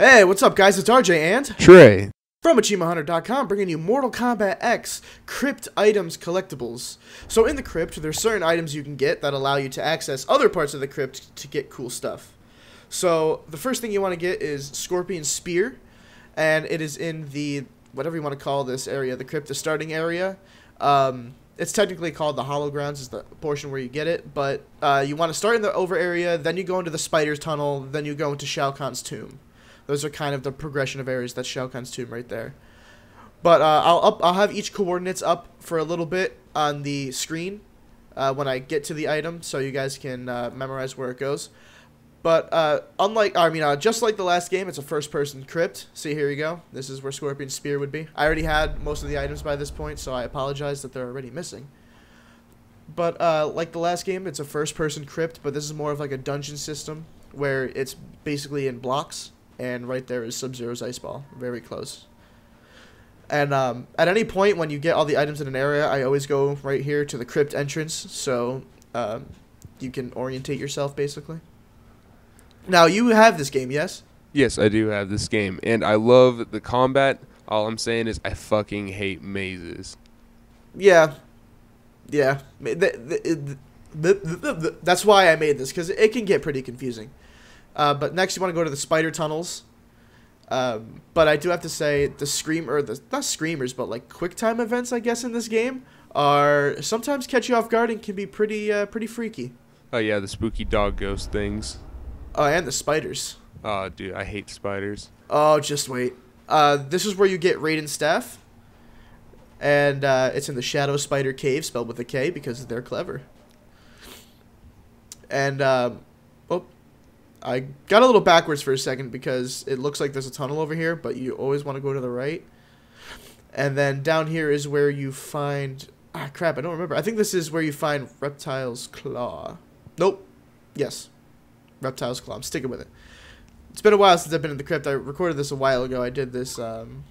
Hey, what's up, guys? It's RJ and Trey. from AchievementHunter.com, bringing you Mortal Kombat X Crypt Items Collectibles. So, in the crypt, there's certain items you can get that allow you to access other parts of the crypt to get cool stuff. So, the first thing you want to get is Scorpion Spear, and it is in the whatever you want to call this area, the crypt, the starting area. Um, it's technically called the Hollow Grounds, is the portion where you get it, but uh, you want to start in the over area, then you go into the Spider's Tunnel, then you go into Shao Kahn's tomb. Those are kind of the progression of areas. That's Shao Kahn's tomb right there. But uh, I'll up, I'll have each coordinates up for a little bit on the screen uh, when I get to the item, so you guys can uh, memorize where it goes. But uh, unlike, I mean, uh, just like the last game, it's a first-person crypt. See, here you go. This is where Scorpion Spear would be. I already had most of the items by this point, so I apologize that they're already missing. But uh, like the last game, it's a first-person crypt, but this is more of like a dungeon system where it's basically in blocks, and right there is Sub-Zero's ice ball, very close. And um, at any point when you get all the items in an area, I always go right here to the crypt entrance, so um, you can orientate yourself basically. Now you have this game, yes? Yes, I do have this game, and I love the combat. All I'm saying is I fucking hate mazes. Yeah, yeah. That's why I made this because it can get pretty confusing. Uh, but next, you want to go to the spider tunnels. Um, but I do have to say the scream or the not screamers, but like quick time events, I guess, in this game are sometimes catch you off guard and can be pretty uh, pretty freaky. Oh yeah, the spooky dog ghost things. Oh, and the spiders. Oh dude, I hate spiders. Oh, just wait. Uh, this is where you get Raiden's staff. And uh, it's in the Shadow Spider Cave, spelled with a K, because they're clever. And, um, I got a little backwards for a second because it looks like there's a tunnel over here, but you always want to go to the right. And then down here is where you find. Ah, crap, I don't remember. I think this is where you find Reptile's Claw. Nope. Yes. Reptile's Claw. I'm sticking with it. It's been a while since I've been in the crypt. I recorded this a while ago. I did this um,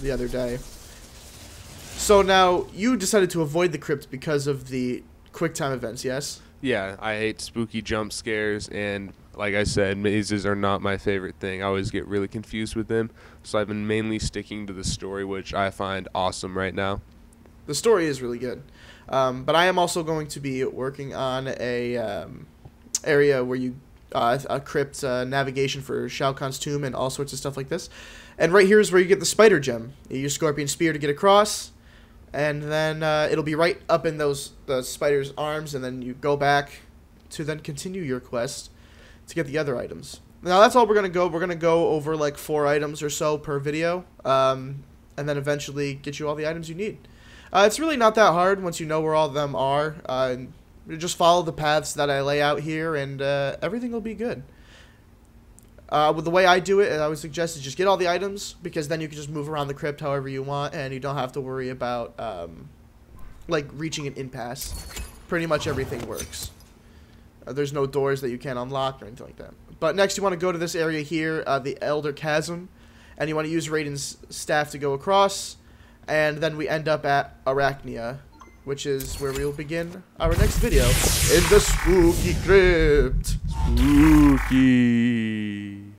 the other day. So now you decided to avoid the crypt because of the quick time events, yes? Yeah, I hate spooky jump scares, and like I said, mazes are not my favorite thing. I always get really confused with them, so I've been mainly sticking to the story, which I find awesome right now. The story is really good. Um, but I am also going to be working on a um, area where you uh, a crypt uh, navigation for Shao Kahn's tomb and all sorts of stuff like this. And right here is where you get the spider gem. You use Scorpion Spear to get across, and then uh, it'll be right up in those the spider's arms, and then you go back to then continue your quest to get the other items. Now that's all we're gonna go. We're gonna go over like four items or so per video, um, and then eventually get you all the items you need. Uh, it's really not that hard once you know where all of them are. Uh, just follow the paths that I lay out here, and uh, everything will be good. Uh, with the way I do it, I would suggest is just get all the items because then you can just move around the crypt however you want, and you don't have to worry about um, like reaching an impasse. Pretty much everything works. Uh, there's no doors that you can't unlock or anything like that. But next, you want to go to this area here, uh, the Elder Chasm, and you want to use Raiden's staff to go across, and then we end up at Arachnia, which is where we will begin our next video in the Spooky Crypt. Spooky.